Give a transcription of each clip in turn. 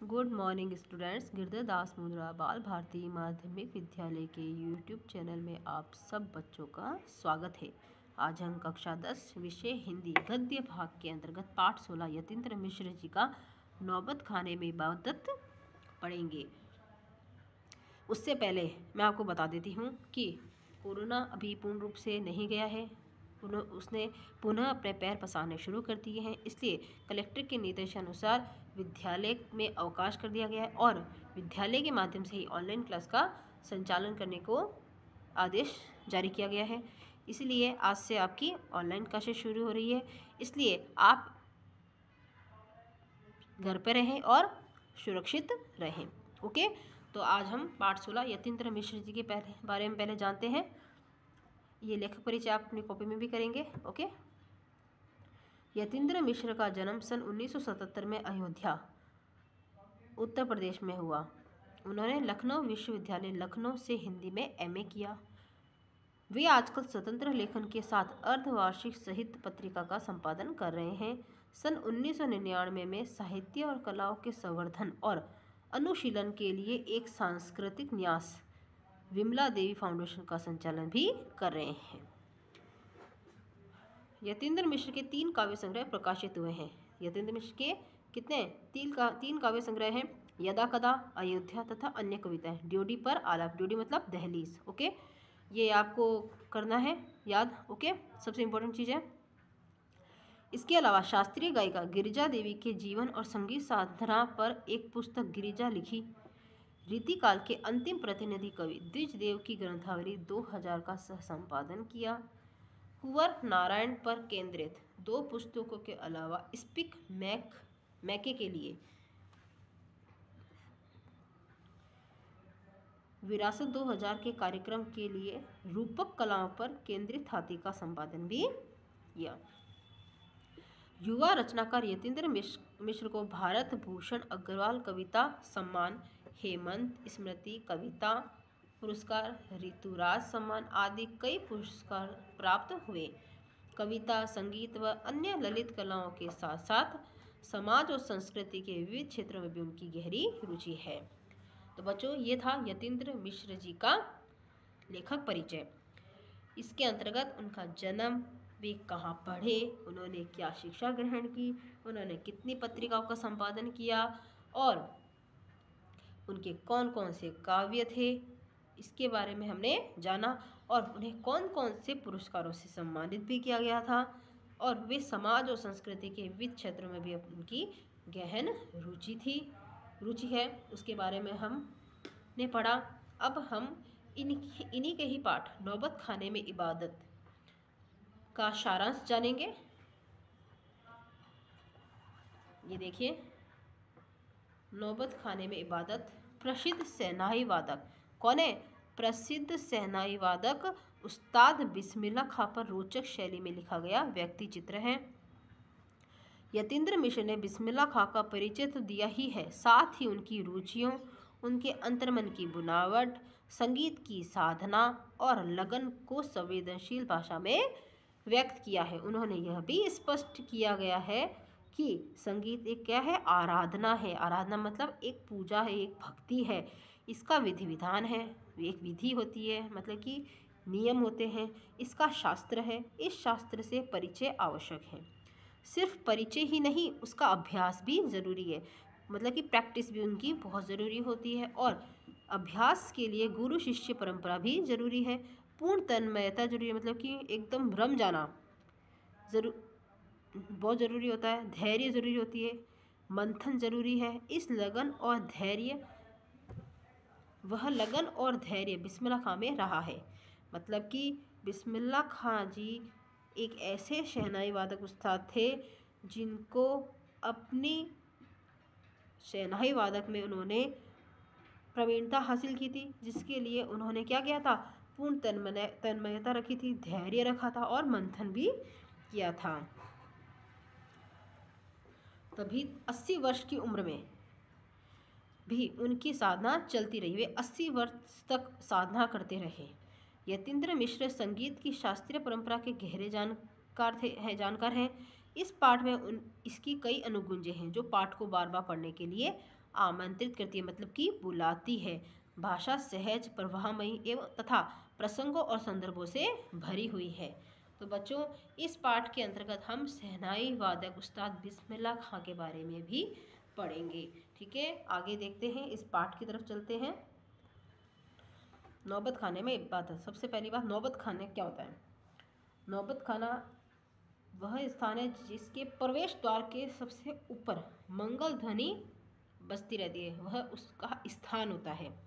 Good morning students Girdhardas मुद्रा बाल भारती माध्यमिक विद्यालय के यूट्यूब चैनल में आप सब बच्चों का स्वागत है। आज हम कक्षा दस, विषय हिंदी, गद्य भाग के अंतर्गत पाठ सोलह यतीन्द्र मिश्र जी का नौबत खाने में इबादत पढ़ेंगे। उससे पहले मैं आपको बता देती हूँ कि कोरोना अभी पूर्ण रूप से नहीं गया है। उसने पुनः अपने पैर पसारने शुरू कर दिए हैं। इसलिए कलेक्टर के निर्देशानुसार विद्यालय में अवकाश कर दिया गया है और विद्यालय के माध्यम से ही ऑनलाइन क्लास का संचालन करने को आदेश जारी किया गया है। इसलिए आज से आपकी ऑनलाइन क्लासेस शुरू हो रही है। इसलिए आप घर पर रहें और सुरक्षित रहें। ओके? तो आज हम पाठ सोलह यतीन्द्र मिश्र जी के पहले बारे में पहले जानते हैं। ये लेखक परिचय आप अपनी कॉपी में भी करेंगे। ओके? यतीन्द्र मिश्र का जन्म सन 1977 में अयोध्या, उत्तर प्रदेश में हुआ। उन्होंने लखनऊ विश्वविद्यालय, लखनऊ से हिंदी में एमए किया। वे आजकल स्वतंत्र लेखन के साथ अर्धवार्षिक साहित्य पत्रिका का संपादन कर रहे हैं। सन 1999 में साहित्य और कलाओं के संवर्धन और अनुशीलन के लिए एक सांस्कृतिक न्यास विमला देवी फाउंडेशन का संचालन भी कर रहे हैं। यतीन्द्र मिश्र के तीन काव्य संग्रह प्रकाशित हुए हैं। यतीन्द्र मिश्र के कितने? तीन का, तीन काव्य संग्रह हैं। यदा कदा, अयोध्या तथा अन्य कविताएँ। ड्योडी पर आलाप। ड्योडी मतलब दहलीज। ओके? ये आपको करना है। याद? ओके? सबसे इम्पोर्टेंट चीज़ है। इसके अलावा शास्त्रीय गायिका गिरिजा देवी के जीवन और संगीत साधना पर एक पुस्तक गिरिजा लिखी। रीतिकाल के अंतिम प्रतिनिधि कवि द्विजदेव की ग्रंथावली 2000 का सह संपादन किया। कुंवर नारायण पर केंद्रित। दो पुस्तकों के अलावा स्पिक मैक, मैके के लिए। विरासत 2000 के कार्यक्रम के लिए रूपक कलाओं पर केंद्रित हाथी का संपादन भी किया। युवा रचनाकार यतीन्द्र मिश्र को भारत भूषण अग्रवाल कविता सम्मान, हेमंत स्मृति कविता पुरस्कार, ऋतुराज सम्मान आदि कई पुरस्कार प्राप्त हुए। कविता, संगीत व अन्य ललित कलाओं के साथ साथ समाज और संस्कृति के विविध क्षेत्रों में भी उनकी गहरी रुचि है। तो बच्चों, ये था यतीन्द्र मिश्र जी का लेखक परिचय। इसके अंतर्गत उनका जन्म वे कहाँ पढ़े, उन्होंने क्या शिक्षा ग्रहण की, उन्होंने कितनी पत्रिकाओं का संपादन किया और उनके कौन कौन से काव्य थे इसके बारे में हमने जाना और उन्हें कौन कौन से पुरस्कारों से सम्मानित भी किया गया था और वे समाज और संस्कृति के विविध क्षेत्रों में भी उनकी गहन रुचि थी, रुचि है। उसके बारे में हमने पढ़ा। अब हम इन इन्हीं के ही पाठ नौबत खाने में इबादत का सारांश जानेंगे। ये देखिए, नौबत खाने में इबादत, प्रसिद्ध सेनाई वादक। कौन है? प्रसिद्ध सेनाई वादक उस्ताद बिस्मिल्ला खां पर रोचक शैली में लिखा गया व्यक्ति चित्र है। यतीन्द्र मिश्र ने बिस्मिल्ला खां का परिचय तो दिया ही है। साथ ही उनकी रुचियों, उनके अंतर्मन की बुनावट, संगीत की साधना और लगन को संवेदनशील भाषा में व्यक्त किया है। उन्होंने यह भी स्पष्ट किया गया है कि संगीत एक क्या है? आराधना है। आराधना मतलब एक पूजा है, एक भक्ति है। इसका विधि विधान है। एक विधि होती है मतलब कि नियम होते हैं। इसका शास्त्र है। इस शास्त्र से परिचय आवश्यक है। सिर्फ़ परिचय ही नहीं, उसका अभ्यास भी ज़रूरी है। मतलब कि प्रैक्टिस भी उनकी बहुत ज़रूरी होती है और अभ्यास के लिए गुरु शिष्य परंपरा भी ज़रूरी है। पूर्ण तन्मयता ज़रूरी है मतलब कि एकदम भ्रम जाना ज़रूर बहुत ज़रूरी होता है। धैर्य ज़रूरी होती है। मंथन ज़रूरी है। इस लगन और धैर्य वह लगन और धैर्य बिस्मिल्ला खां में रहा है। मतलब कि बिस्मिल्ला खां जी एक ऐसे शहनाई वादक उस्ताद थे जिनको अपनी शहनाई वादक में उन्होंने प्रवीणता हासिल की थी, जिसके लिए उन्होंने क्या किया था? पूर्ण तन्मय, तन्मयता रखी थी, धैर्य रखा था और मंथन भी किया था। तभी अस्सी वर्ष की उम्र में भी उनकी साधना चलती रही। वे अस्सी वर्ष तक साधना करते रहे। यतीन्द्र मिश्र संगीत की शास्त्रीय परंपरा के गहरे जानकार थे, है, जानकार हैं। इस पाठ में उन, इसकी कई अनुगुंजे हैं जो पाठ को बार बार पढ़ने के लिए आमंत्रित करती है मतलब कि बुलाती है। भाषा सहज, प्रवाहमयी एवं तथा प्रसंगों और संदर्भों से भरी हुई है। तो बच्चों, इस पाठ के अंतर्गत हम सहनाई वादक उस्ताद बिस्मिल्ला खां के बारे में भी पढ़ेंगे। ठीक है? आगे देखते हैं, इस पाठ की तरफ़ चलते हैं। नौबत खाने में इबादत सबसे पहली बात, नौबत खाने क्या होता है? नौबत खाना वह स्थान है जिसके प्रवेश द्वार के सबसे ऊपर मंगल ध्वनि बजती रहती है। वह उसका स्थान होता है।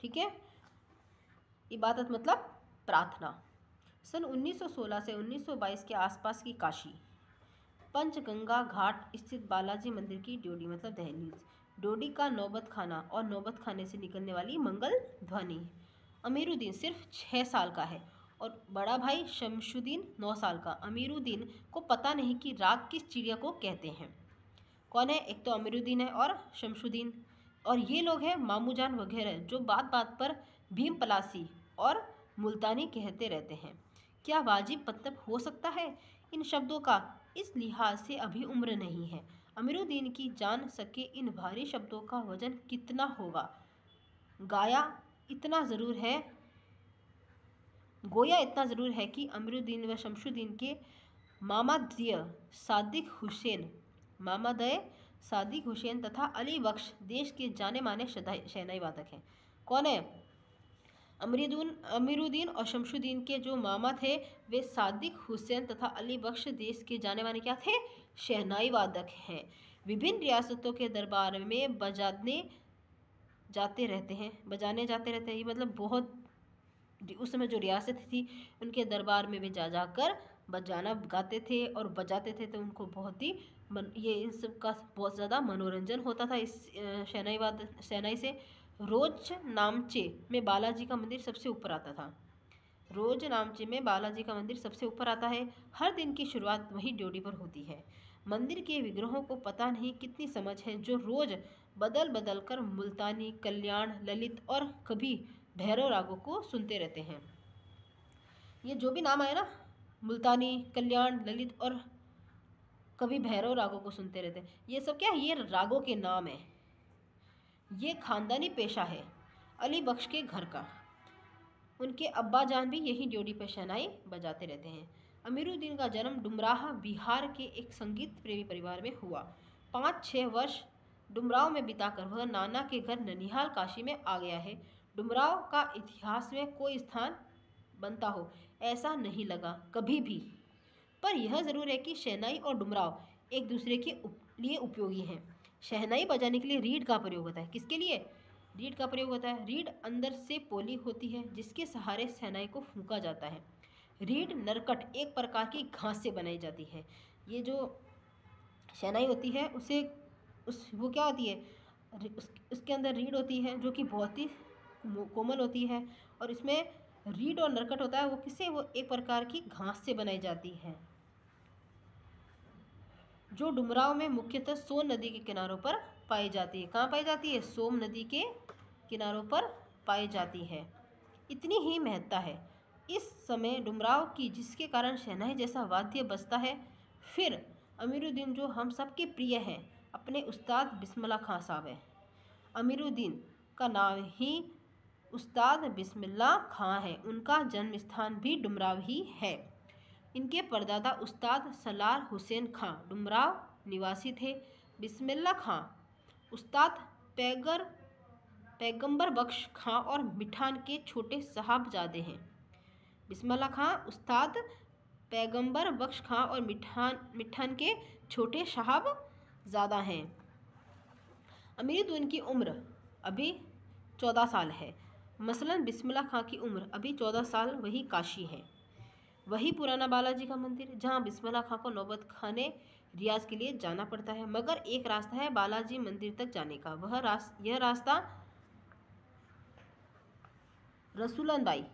ठीक है? इबादत मतलब प्रार्थना। सन 1916 से 1922 के आसपास की काशी। पंचगंगा घाट स्थित बालाजी मंदिर की ड्योडी मतलब दहलीज। डोडी का नौबत खाना और नौबत खाने से निकलने वाली मंगल ध्वनि। अमीरुद्दीन सिर्फ़ छः साल का है और बड़ा भाई शमशुद्दीन नौ साल का। अमीरुद्दीन को पता नहीं कि राग किस चिड़िया को कहते हैं। कौन है? एक तो अमीरुद्दीन है और शमशुद्दीन। और ये लोग हैं मामूजान वगैरह, जो बात बात पर भीम पलासी और मुल्तानी कहते रहते हैं। क्या वाजिब मतलब हो सकता है इन शब्दों का इस लिहाज से अभी उम्र नहीं है। अमीरुद्दीन की जान सके इन भारी शब्दों का वज़न कितना होगा। गाया इतना ज़रूर है, गोया इतना ज़रूर है कि अमीरुद्दीन व शमशुद्दीन के मामादय सादिक हुसैन, मामादय सादिक हुसैन तथा अली बख्श देश के जाने माने शहनाई वादक हैं। कौन है? अमरीदून, अमीरुद्दीन और शमशुद्दीन के जो मामा थे, वे सादिक हुसैन तथा अली बख्श देश के जाने माने क्या थे? शहनाई वादक हैं। विभिन्न रियासतों के दरबार में बजाने जाते रहते हैं, बजाने जाते रहते हैं। ये मतलब बहुत उस समय जो रियासत थी, उनके दरबार में वे जा जाकर बजाना गाते थे और बजाते थे तो उनको बहुत ही मन, ये इन सब का बहुत ज़्यादा मनोरंजन होता था इस शहनाई वाद, शहनाई से। रोज नामचे में बालाजी का मंदिर सबसे ऊपर आता था। रोज नामचे में बालाजी का मंदिर सबसे ऊपर आता है। हर दिन की शुरुआत वही ड्योडी पर होती है। मंदिर के विग्रहों को पता नहीं कितनी समझ है जो रोज बदल बदल कर मुल्तानी, कल्याण, ललित और कभी भैरव रागों को सुनते रहते हैं। ये जो भी नाम आए ना, मुल्तानी, कल्याण, ललित और कभी भैरव रागों को सुनते रहते हैं। ये सब क्या है? ये रागों के नाम है। ये खानदानी पेशा है, अली बख्श के घर का। उनके अब्बा जान भी यही ड्योडी पर शहनाई बजाते रहते हैं। अमीरुद्दीन का जन्म डुमराह, बिहार के एक संगीत प्रेमी परिवार में हुआ। पाँच छः वर्ष डुमराव में बिताकर वह नाना के घर ननिहाल काशी में आ गया है। डुमराव का इतिहास में कोई स्थान बनता हो, ऐसा नहीं लगा कभी भी। पर यह ज़रूर है कि शहनाई और डुमराव एक दूसरे के लिए उपयोगी हैं। शहनाई बजाने के लिए रीड का प्रयोग होता है। किसके लिए? रीड का प्रयोग होता है। रीड अंदर से पोली होती है जिसके सहारे शहनाई को फूका जाता है। रीड नरकट एक प्रकार की घास से बनाई जाती है। ये जो शहनाई होती है उसे उस वो क्या होती है? उस, उसके अंदर रीड होती है जो कि बहुत ही कोमल होती है। और इसमें रीड और नरकट होता है वो किससे वो एक प्रकार की घास से बनाई जाती है। जो डुमराव में मुख्यतः सोन नदी के किनारों पर पाई जाती है। कहाँ पाई जाती है? सोम नदी के किनारों पर पाई जाती है। इतनी ही महत्ता है। इस समय डुमराव की जिसके कारण शहनाई जैसा वाद्य बजता है, फिर अमीरुद्दीन जो हम सबके प्रिय हैं, अपने उस्ताद बिस्मिल्ला खां साहब हैं। अमीरुद्दीन का नाम ही उस्ताद बिस्मिल्ला खां है। उनका जन्म स्थान भी डुमराव ही है। इनके परदादा उस्ताद सलार हुसैन खां डुमराव निवासी थे। बिस्मिल्ला खां उस्ताद पैगर, पैगंबर बख्श खां और मिठान के छोटे साहबजादे हैं। बिस्मिल्ला खां उस्ताद पैगंबर बख्श खां और मिठान मिठान के छोटे साहबजादा हैं। अमीर की उम्र अभी चौदह साल है। मसलन बिस्मिल्ला खां की उम्र अभी चौदह साल, वही काशी है। वही पुराना बालाजी का मंदिर जहाँ बिस्मिल्ला खां को नौबत खाने, रियाज के लिए जाना पड़ता है। मगर एक रास्ता है बालाजी मंदिर तक जाने का। वह रास, यह रास्ता रसूलन बाई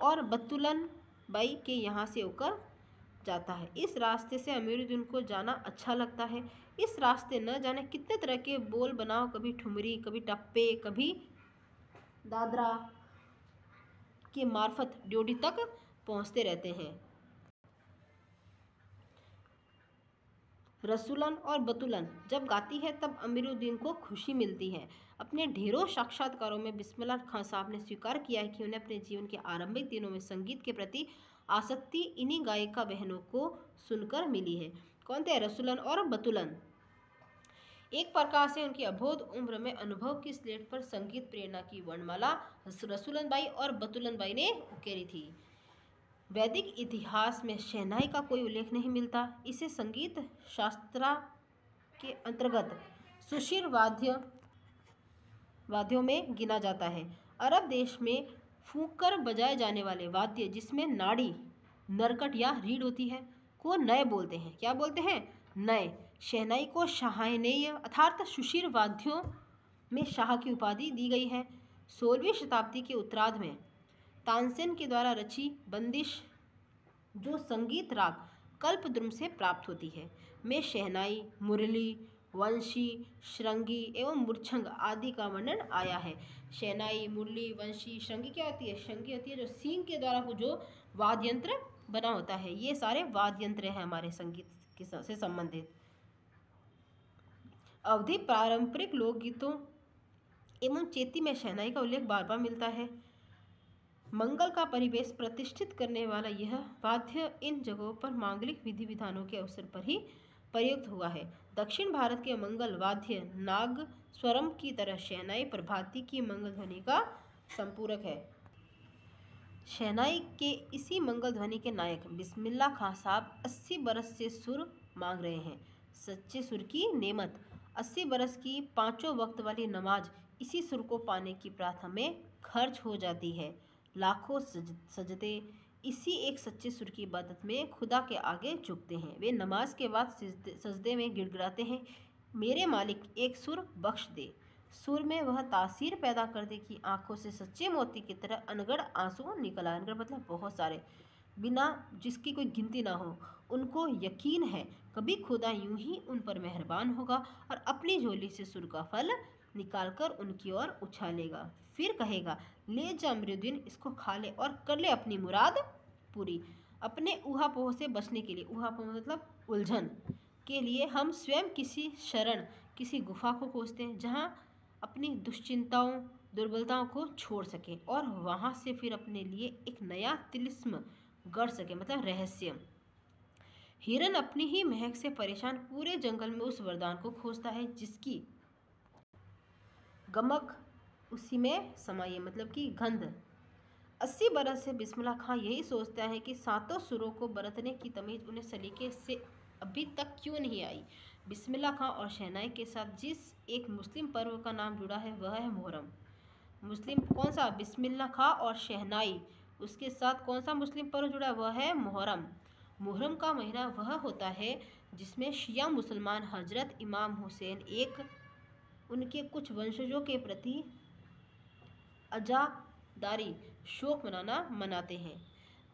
और बत्तुलन बाई के यहाँ से होकर जाता है। इस रास्ते से अमीरुद्दीन को जाना अच्छा लगता है। इस रास्ते न जाने कितने तरह के बोल बनाओ, कभी ठुमरी, कभी टप्पे, कभी दादरा के मार्फत ड्योडी तक पहुँचते रहते हैं। रसुलन और बतुलन जब गाती है, तब अमीरुद्दीन को खुशी मिलती है। अपने ढेरों साक्षात्कारों में बिस्मिल्लाह खान साहब ने स्वीकार किया है कि उन्हें अपने जीवन के आरंभिक दिनों में संगीत के प्रति आसक्ति इन्हीं गायिका बहनों को सुनकर मिली है। कौन थे रसुलन और बतुलन? एक प्रकार से उनकी अबोध उम्र में अनुभव की स्लेट पर संगीत प्रेरणा की वर्णमाला रसुलन बाई और बतुलन बाई ने उकेरी थी। वैदिक इतिहास में शहनाई का कोई उल्लेख नहीं मिलता। इसे संगीत शास्त्रा के अंतर्गत सुशीर वाद्य, वाद्यों में गिना जाता है। अरब देश में फूक कर बजाए जाने वाले वाद्य, जिसमें नाड़ी, नरकट या रीढ़ होती है, को नए बोलते हैं। क्या बोलते हैं? नए शहनाई को शाहनेय अर्थात सुशीर वाद्यों में शाह की उपाधि दी गई है। सोलहवीं शताब्दी के उत्तराध में तानसेन के द्वारा रची बंदिश, जो संगीत राग कल्पद्रुम से प्राप्त होती है। में शहनाई, मुरली, वंशी, श्रृंगी एवं मूर्छंग आदि का वर्णन आया है। शहनाई, मुरली, वंशी, श्रृंगी क्या होती है? श्रृंगी होती है जो सींग के द्वारा जो वाद्य यंत्र बना होता है। ये सारे वाद्य यंत्र हैं हमारे संगीत से संबंधित। अवधि पारंपरिक लोकगीतों एवं चेती में शहनाई का उल्लेख बार बार मिलता है। मंगल का परिवेश प्रतिष्ठित करने वाला यह वाद्य इन जगहों पर मांगलिक विधि विधानों के अवसर पर ही प्रयुक्त हुआ है। दक्षिण भारत के मंगल वाद्य नाग स्वरम की तरह शहनाई प्रभाती की मंगल ध्वनि का संपूरक है। शहनाई के इसी मंगल ध्वनि के नायक बिस्मिल्ला खां साहब अस्सी बरस से सुर मांग रहे हैं। सच्चे सुर की नेमत। अस्सी बरस की पाँचों वक्त वाली नमाज़ इसी सुर को पाने की प्रार्थना में खर्च हो जाती है। लाखों सज, सजदे इसी एक सच्चे सुर की इबादत में खुदा के आगे झुकते हैं। वे नमाज़ के बाद सजदे में गिड़गिड़ाते हैं। मेरे मालिक, एक सुर बख्श दे। सुर में वह तासीर पैदा कर दे कि आँखों से सच्चे मोती की तरह अनगढ़ आँसू निकल आए। अनगढ़ मतलब बहुत सारे। बिना जिसकी कोई गिनती ना हो, उनको यकीन है, कभी खुदा यूँ ही उन पर मेहरबान होगा और अपनी झोली से सुर का फल निकालकर उनकी ओर उछालेगा। फिर कहेगा ले जा अमरुद्दीन इसको खा ले और कर ले अपनी मुराद पूरी। अपने ऊहापोह से बचने के लिए, ऊहापोह मतलब उलझन के लिए हम स्वयं किसी शरण, किसी गुफा को खोजते हैं, जहाँ अपनी दुश्चिंताओं, दुर्बलताओं को छोड़ सकें और वहाँ से फिर अपने लिए एक नया तिलिस्म गढ़ सके मतलब रहस्य। हिरन अपनी ही महक से परेशान पूरे जंगल में उस वरदान को खोजता है, जिसकी गमक उसी में समाये मतलब कि गंध। अस्सी बरस से बिस्मिल्लाह खां यही सोचता है कि सातों सुरों को बरतने की तमीज़ उन्हें सलीके से अभी तक क्यों नहीं आई? बिस्मिल्लाह खां और शहनाई के साथ जिस एक मुस्लिम पर्व का नाम जुड़ा है, वह है मुहर्रम। मुस्लिम कौन सा? बिस्मिल्लाह खां और शहनाई। उसके साथ कौन सा मुस्लिम पर्व जुड़ा? है वह है मुहर्रम। मुहर्रम का महीना वह होता है जिसमें शिया मुसलमान हज़रत इमाम हुसैन एक, उनके कुछ वंशजों के प्रति अजादारी शोक मनाना मनाते हैं।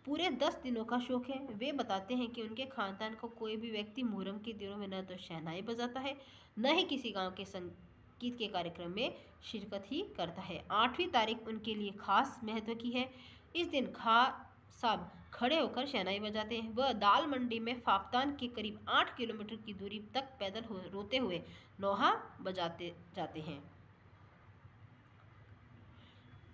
पूरे दस दिनों का शोक है। वे बताते हैं कि उनके खानदान को कोई भी व्यक्ति मुहर्रम के दिनों में न तो शहनाई बजाता है, न ही किसी गाँव के संगीत के कार्यक्रम में शिरकत ही करता है। आठवीं तारीख उनके लिए खास महत्व की है। इस दिन खा साहब खड़े होकर शहनाई बजाते हैं। वह दाल मंडी में फाफ्तान के करीब आठ किलोमीटर की दूरी तक पैदल हो, रोते हुए नोहा बजाते, जाते हैं।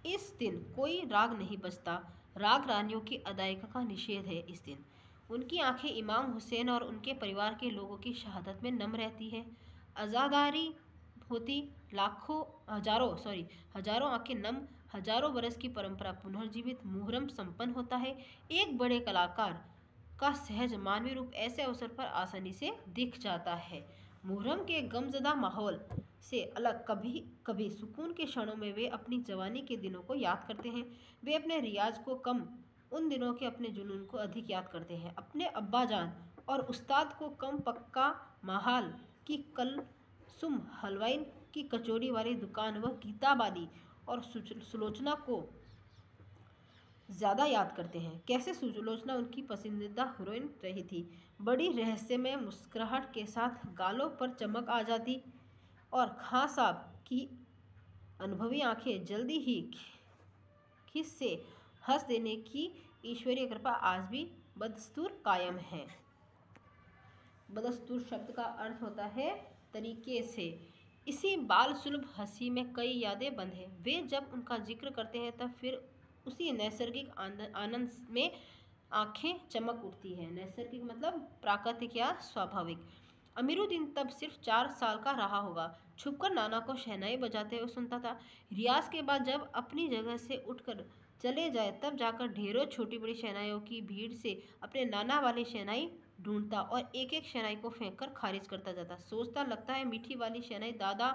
इस दिन कोई राग नहीं बजता। राग रानियों की अदायका का निषेध है इस दिन। उनकी आँखें इमाम हुसैन और उनके परिवार के लोगों की शहादत में नम रहती है। आज़ादारी होती लाखों, हज़ारों सॉरी हज़ारों आँखें नम, हज़ारों बरस की परंपरा पुनर्जीवित, मुहर्रम संपन्न होता है। एक बड़े कलाकार का सहज मानवीय रूप ऐसे अवसर पर आसानी से दिख जाता है। मुहर्रम के गमजदा माहौल से अलग कभी कभी सुकून के क्षणों में वे अपनी जवानी के दिनों को याद करते हैं। वे अपने रियाज को कम, उन दिनों के अपने जुनून को अधिक याद करते हैं। अपने अब्बा जान और उस्ताद को कम पक्का महाल की कल सुम हलवाइन की कचौड़ी वाली दुकान व गीताबादी और सुलोचना को ज़्यादा याद करते हैं। कैसे सुलोचना उनकी पसंदीदा हीरोइन रही थी? बड़ी रहस्यमय मुस्कुराहट के साथ गालों पर चमक आ जाती और खां साहब की अनुभवी आँखें जल्दी ही खिस से हंस देने की ईश्वरीय कृपा आज भी बदस्तूर कायम है। बदस्तूर शब्द का अर्थ होता है तरीके से। इसी बाल सुलभ हँसी में कई यादें बंद वे जब उनका ज़िक्र करते हैं तब फिर उसी नैसर्गिक आनंद में आँखें चमक उठती हैं। नैसर्गिक मतलब प्राकृतिक या स्वाभाविक। अमीरुद्दीन तब सिर्फ़ चार साल का रहा होगा। छुपकर नाना को शहनाई बजाते हुए सुनता था। रियाज के बाद जब अपनी जगह से उठकर चले जाए, तब जाकर ढेरों छोटी बड़ी शहनाइयों की भीड़ से अपने नाना वाली शहनाई ढूंढता और एक एक शहनाई को फेंक कर खारिज करता जाता। सोचता, लगता है मीठी वाली शहनाई दादा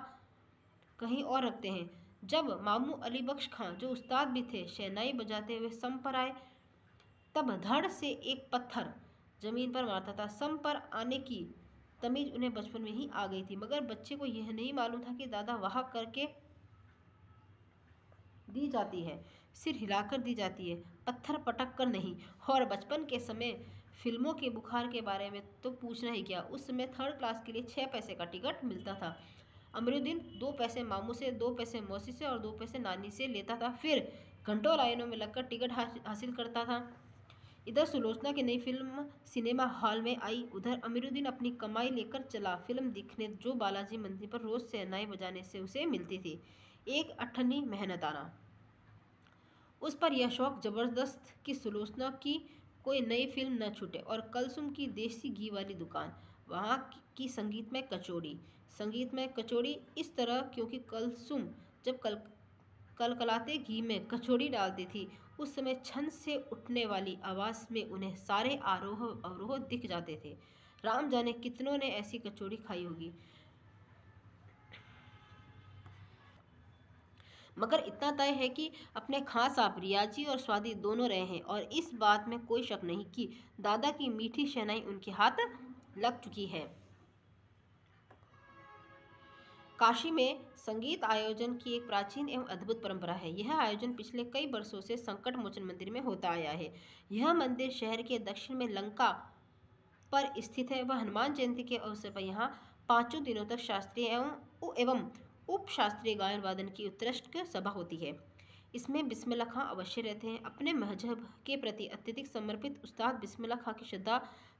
कहीं और रखते हैं। जब मामू अली बख्श खां, जो उस्ताद भी थे, शहनाई बजाते हुए सम पर आए तब धड़ से एक पत्थर ज़मीन पर मारता था। सम पर आने की तमीज उन्हें बचपन में ही आ गई थी, मगर बच्चे को यह नहीं मालूम था कि दादा वहाँ करके दी जाती है, सिर हिलाकर दी जाती है, पत्थर पटक कर नहीं। और बचपन के समय फ़िल्मों के बुखार के बारे में तो पूछना ही क्या। उस समय थर्ड क्लास के लिए छः पैसे का टिकट मिलता था। अमरुद्दीन दो पैसे मामू से, दो पैसे मौसी से और दो पैसे नानी से लेता था। फिर घंटों लाइनों में लगकर टिकट हासिल करता था। इधर सुलोचना की नई फ़िल्म सिनेमा हॉल में आई। उधर अमीरुद्दीन अपनी कमाई लेकर चला फ़िल्म दिखने, जो बालाजी मंदिर पर रोज सहनाई बजाने से उसे मिलती थी। एक अठन्नी मेहनताना। उस पर यह शौक ज़बरदस्त कि सुलोचना की कोई नई फ़िल्म न छूटे और कलसुम की देसी घी वाली दुकान, वहाँ की संगीत में कचौड़ी। संगीत में कचौड़ी इस तरह, क्योंकि कलसुम जब कल, कलकलाते घी में कचौड़ी डालती थी उस समय छन से उठने वाली आवाज़ में उन्हें सारे आरोह, अवरोह दिख जाते थे। राम जाने कितनों ने ऐसी कचौड़ी खाई होगी। मगर इतना तय है कि अपने खास आप, रियाजी और स्वादी दोनों रहे हैं और इस बात में कोई शक नहीं कि दादा की मीठी शहनाई उनके हाथ लग चुकी है। काशी में संगीत आयोजन की एक प्राचीन एवं अद्भुत परंपरा है। यह आयोजन पिछले कई वर्षों से संकट मोचन मंदिर में होता आया है। यह मंदिर शहर के दक्षिण में लंका पर स्थित है। वह हनुमान जयंती के अवसर पर यहाँ पाँचों दिनों तक शास्त्रीय एवं एवं उप शास्त्रीय गायन वादन की उत्कृष्ट सभा होती है। इसमें बिस्मिल्ला खां अवश्य रहते हैं। अपने मज़हब के प्रति अत्यधिक समर्पित उस्ताद बिस्मिल्ला खां की श्रद्धा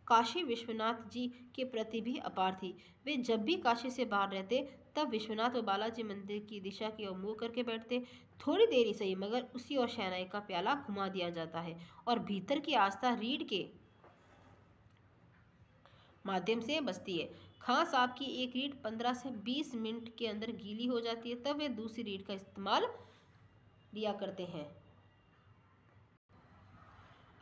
काशी विश्वनाथ जी के प्रति भी अपार थी। वे जब भी काशी से बाहर रहते तब विश्वनाथ व बालाजी मंदिर की दिशा की ओर मुँह करके बैठते। थोड़ी देरी सही मगर उसी और शहनाई का प्याला घुमा दिया जाता है और भीतर की आस्था रीढ़ के माध्यम से बसती है। खास आपकी एक रीढ़ पंद्रह से बीस मिनट के अंदर गीली हो जाती है, तब वे दूसरी रीढ़ का इस्तेमाल लिया करते हैं।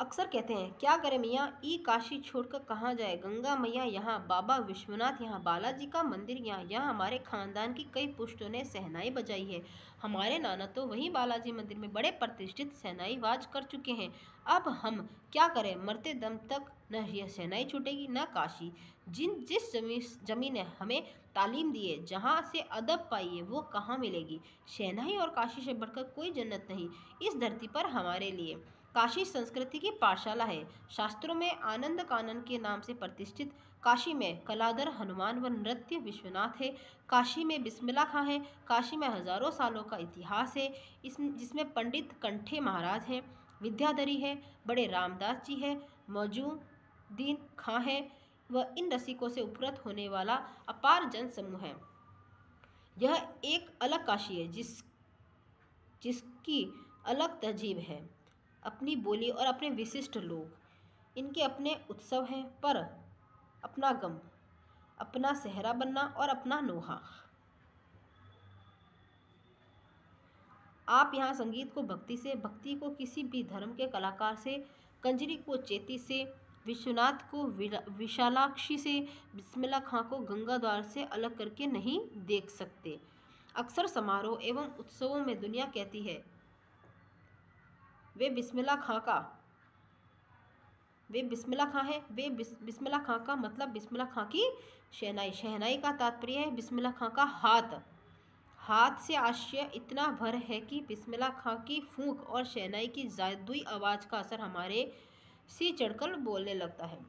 अक्सर कहते हैं, क्या करें मियाँ? ई काशी छोड़कर कहाँ जाए? गंगा मैया यहाँ, बाबा विश्वनाथ यहाँ, बालाजी का मंदिर यहाँ यहाँ हमारे खानदान की कई पुष्टों ने सहनाई बजाई है। हमारे नाना तो वही बालाजी मंदिर में बड़े प्रतिष्ठित सहनाई वाज कर चुके हैं। अब हम क्या करें? मरते दम तक न यह सहनाई छूटेगी, न काशी। जिन जिस जमी ज़मीन ने हमें तालीम दी है, जहाँ से अदब पाई है, वो कहाँ मिलेगी? शहनाई और काशी से बढ़कर कोई जन्नत नहीं। इस धरती पर हमारे लिए काशी संस्कृति की पाठशाला है। शास्त्रों में आनंद कानन के नाम से प्रतिष्ठित काशी में कलाधर हनुमान व नृत्य विश्वनाथ है। काशी में बिस्मिल्ला खां है। काशी में हज़ारों सालों का इतिहास है। इस, जिसमें पंडित कंठे महाराज हैं। विद्याधरी है। बड़े रामदास जी है। मौजूदीन खां है व इन रसिकों से उपरत होने वाला अपार जन समूह है। यह एक अलग काशी है, जिस, जिसकी अलग तहजीब है। अपनी बोली और अपने विशिष्ट लोग। इनके अपने उत्सव हैं, पर अपना गम, अपना सहरा बनना और अपना नोहा। आप यहाँ संगीत को भक्ति से, भक्ति को किसी भी धर्म के कलाकार से, कंजरी को चेती से, विश्वनाथ को विशालाक्षी से बिस्मिल्ला खां को गंगा द्वार से अलग करके नहीं देख सकते। अक्सर समारोह एवं उत्सवों में दुनिया कहती है वे बिस्मिल्ला खां का। वे बिस्मिल्ला खां है। वे बिस्मिल्ला खां का मतलब बिस्मिल्ला खां की शहनाई। शहनाई का तात्पर्य है बिस्मिल्ला खां का हाथ। हाथ से आशय इतना भर है कि बिस्मिल्ला खां की फूंक और शहनाई की जादुई आवाज़ का असर हमारे सी चढ़कर बोलने लगता है।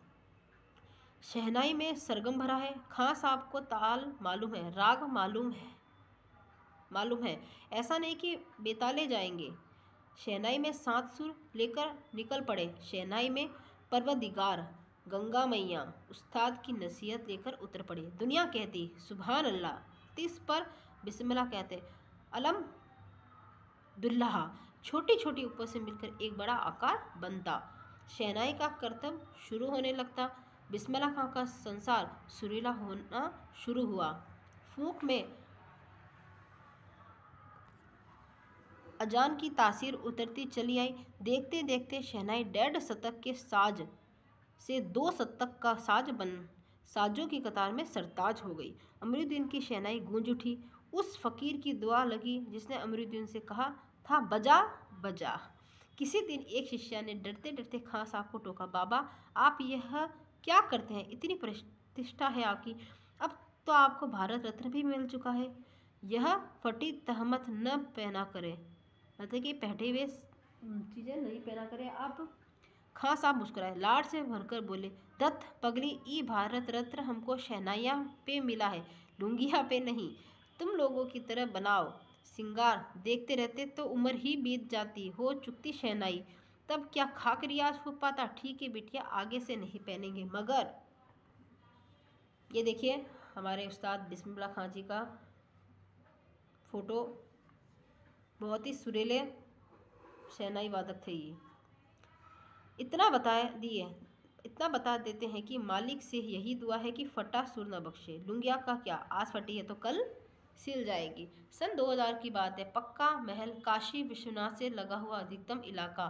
शहनाई में सरगम भरा है। खां साहब को ताल मालूम है, राग मालूम है मालूम है। ऐसा नहीं कि बेताले जाएँगे। शहनाई में सात सुर लेकर निकल पड़े। शहनाई में परवदिगार गंगा मैया उस्ताद की नसीहत लेकर उतर पड़े। दुनिया कहती सुबहान अल्लाह तीस पर बिस्मिल्लाह कहते, अलम दुल्लाह छोटी छोटी ऊपर से मिलकर एक बड़ा आकार बनता। शहनाई का कर्तव्य शुरू होने लगता। बिस्मिल्लाह खां का संसार सुरीला होना शुरू हुआ। फूक में अजान की तासीर उतरती चली आई। देखते देखते शहनाई डेढ़ शतक के साज से दो शतक का साज बन, साजों की कतार में सरताज हो गई। अमरुद्दीन की शहनाई गूंज उठी। उस फकीर की दुआ लगी जिसने अमरुद्दीन से कहा, था बजा बजा। किसी दिन एक शिष्या ने डरते डरते खां साहब को टोका, बाबा, आप यह क्या करते हैं? इतनी प्रतिष्ठा है आपकी। अब तो आपको भारत रत्न भी मिल चुका है। यह फटी तहमत न पहना करे। मतलब कि पहटे हुए चीज़ें नहीं पहना करे आप। खां साहब मुस्कुराए। लाड से भरकर बोले दत्त पगली ई भारत रत्न हमको शहनाइया पे मिला है लुंगिया पे नहीं। तुम लोगों की तरह बनाओ। सिंगार देखते रहते तो उम्र ही बीत जाती। हो चुकती शहनाई। तब क्या खाक रियाज हो पाता? ठीक है बिटिया आगे से नहीं पहनेंगे। मगर ये देखिए हमारे उस्ताद बिस्मिल्लाह खां जी का फ़ोटो। बहुत ही सुरीले शहनाई वादक थे ये। इतना बता दिए, इतना बता देते हैं कि मालिक से यही दुआ है कि फटा सुर न बख्शे। लुंगिया का क्या? आज फटी है तो कल सिल जाएगी। सन 2000 की बात है। पक्का महल काशी विश्वनाथ से लगा हुआ अधिकतम इलाका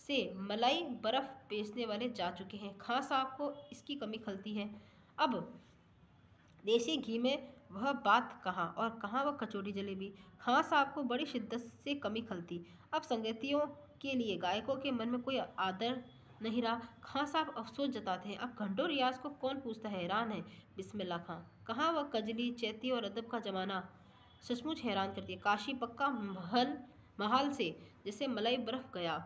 से मलाई बर्फ़ बेचने वाले जा चुके हैं। खां साहब को इसकी कमी खलती है। अब देसी घी में वह बात कहाँ और कहाँ वह कचौड़ी जलेबी। खां साहब को बड़ी शिद्दत से कमी खलती। अब संगतियों के लिए गायकों के मन में कोई आदर नहीं रहा। खां साहब अफसोस जताते हैं, अब घंटों रियाज को कौन पूछता है? हैरान है बिस्मिल्लाह खां। कहाँ वह कजली, चैती और अदब का ज़माना सचमुच हैरान करती है। काशी पक्का महल महल से, जैसे मलाई बर्फ़ गया।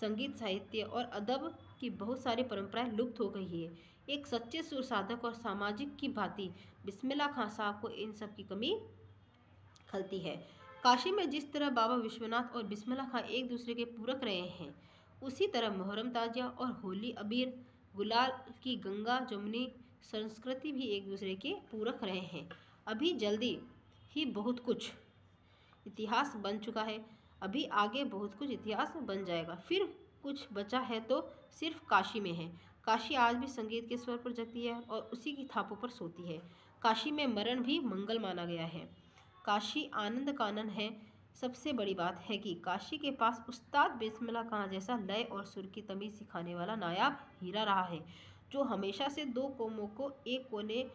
संगीत, साहित्य और अदब की बहुत सारी परंपराएँ लुप्त हो गई है। एक सच्चे सुर साधक और सामाजिक की भांति बिस्मिल्लाह खां साहब को इन सब की कमी खलती है। काशी में जिस तरह बाबा विश्वनाथ और बिस्मिल्लाह खां एक दूसरे के पूरक रहे हैं, उसी तरह मुहर्रम ताजिया और होली अबीर, गुलाल की गंगा, जमुनी संस्कृति भी एक दूसरे के पूरक रहे हैं। अभी जल्दी ही बहुत कुछ इतिहास बन चुका है। अभी आगे बहुत कुछ इतिहास बन जाएगा। फिर कुछ बचा है तो सिर्फ़ काशी में है। काशी आज भी संगीत के स्वर पर जगती है और उसी की थापों पर सोती है। काशी में मरण भी मंगल माना गया है। काशी आनंद कानन है। सबसे बड़ी बात है कि काशी के पास उस्ताद बिस्मिल्लाह खां जैसा लय और सुर की तमीज़ सिखाने वाला नायाब हीरा रहा है, जो हमेशा से दो कौमों को एक कोने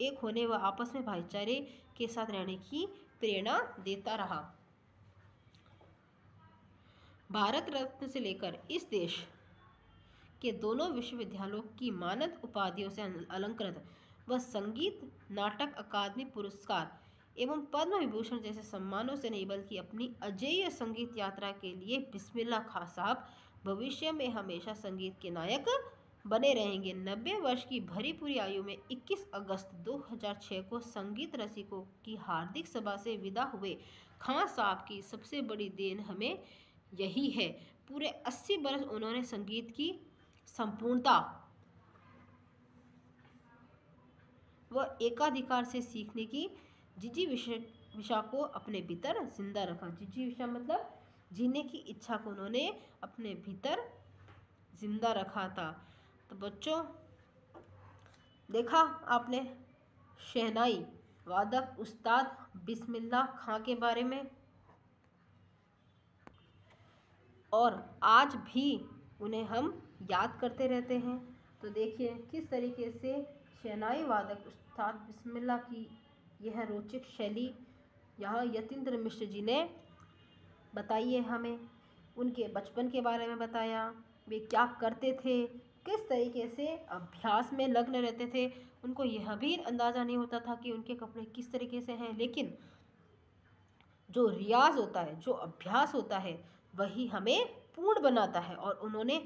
एक होने व आपस में भाईचारे के साथ रहने की प्रेरणा देता रहा। भारत रत्न से लेकर इस देश के दोनों विश्वविद्यालयों की मानद उपाधियों से अलंकृत। व संगीत, नाटक अकादमी पुरस्कार एवं पद्म विभूषण जैसे सम्मानों से नहीं, बल्कि अपनी अजेय संगीत यात्रा के लिए बिस्मिल्ला खां साहब भविष्य में हमेशा संगीत के नायक बने रहेंगे। नब्बे वर्ष की भरी पूरी आयु में 21 अगस्त 2006 को संगीत रसिकों की हार्दिक सभा से विदा हुए खां साहब की सबसे बड़ी देन हमें यही है। पूरे अस्सी बरस उन्होंने संगीत की संपूर्णता। व एकाधिकार से सीखने की जिजी विषा को अपने भीतर ज़िंदा रखा। जिजी विषा मतलब जीने की इच्छा को उन्होंने अपने भीतर ज़िंदा रखा था। तो बच्चों, देखा आपने शहनाई, वादक, उस्ताद, बिस्मिल्लाह खां के बारे में? और आज भी उन्हें हम याद करते रहते हैं। तो देखिए, किस तरीके से शहनाई वादक उस्ताद बिस्मिल्ला की यह रोचक शैली यहाँ यतीन्द्र मिश्र जी ने बताई है हमें। उनके बचपन के बारे में बताया, वे क्या करते थे, किस तरीके से अभ्यास में लग्न रहते थे। उनको यह भी अंदाज़ा नहीं होता था कि उनके कपड़े किस तरीके से हैं, लेकिन जो रियाज होता है, जो अभ्यास होता है, वही हमें पूर्ण बनाता है और उन्होंने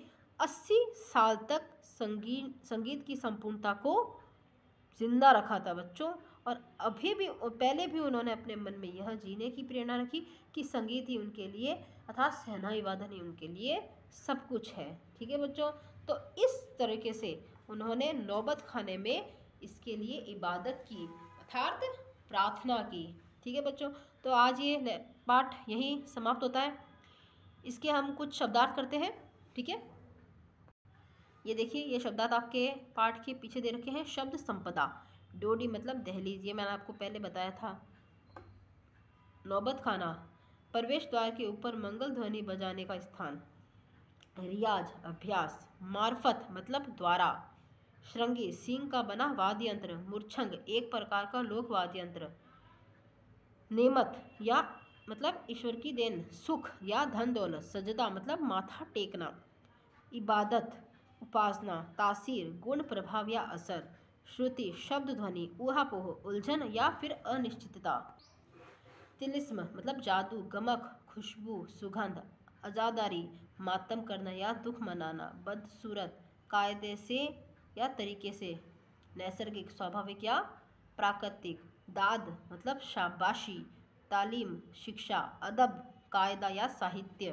80 साल तक संगीत संगीत की संपूर्णता को ज़िंदा रखा था बच्चों। और अभी भी, पहले भी उन्होंने अपने मन में यह जीने की प्रेरणा रखी कि संगीत ही उनके लिए, अर्थात सहनाई वादन ही उनके लिए सब कुछ है। ठीक है बच्चों? तो इस तरीके से उन्होंने नौबत खाने में इसके लिए इबादत की, अर्थात प्रार्थना की। ठीक है बच्चों? तो आज ये पाठ यहीं समाप्त होता है। इसके हम कुछ शब्दार्थ करते हैं। ठीक है? ये देखिए, ये शब्दार्थ आपके पाठ के पीछे दे रखे हैं, शब्द संपदा। डोडी मतलब दहलीज, ये मैंने आपको पहले बताया था। नौबत खाना, प्रवेश द्वार के ऊपर मंगल ध्वनि बजाने का स्थान। रियाज, अभ्यास, मार्फत मतलब द्वारा। श्रृंगी सिंह का बना वाद्य यंत्र मूर्छंग, एक प्रकार का लोक वाद्य यंत्र नेमत, या मतलब ईश्वर की देन, सुख या धन दौलत, सजदा मतलब माथा टेकना। इबादत उपासना, तासीर, गुण प्रभाव या असर, श्रुति, शब्द ध्वनि, ऊहापोह, उलझन या फिर अनिश्चितता। तिलिस्म मतलब जादू, गमक, खुशबू, सुगंध, आजादारी, मातम करना या दुख मनाना बदसूरत कायदे से या तरीके से, नैसर्गिक, स्वाभाविक या प्राकृतिक, दाद मतलब शाबाशी, तालीम, शिक्षा, अदब, कायदा या साहित्य।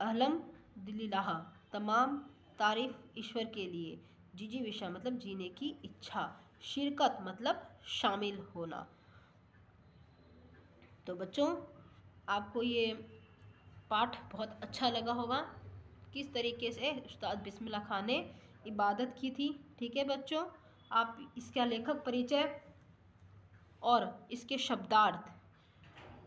अहलम दिल्लाह तमाम तारीफ़ ईश्वर के लिए। जीजी विषा मतलब जीने की इच्छा। शिरकत मतलब शामिल होना। तो बच्चों, आपको ये पाठ बहुत अच्छा लगा होगा। किस तरीके से उस्ताद बिस्मिल्लाह खान ने इबादत की थी, ठीक है बच्चों? आप इसका लेखक परिचय और इसके शब्दार्थ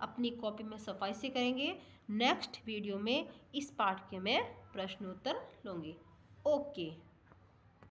अपनी कॉपी में सफ़ाई से करेंगे। नेक्स्ट वीडियो में इस पाठ के मैं प्रश्नोत्तर लूँगी। ओके